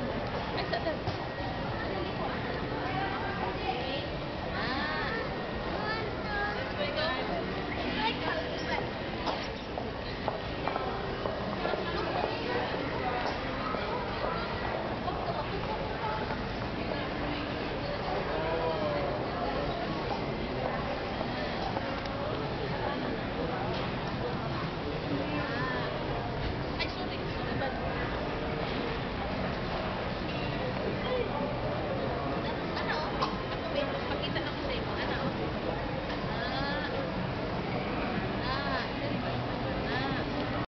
one.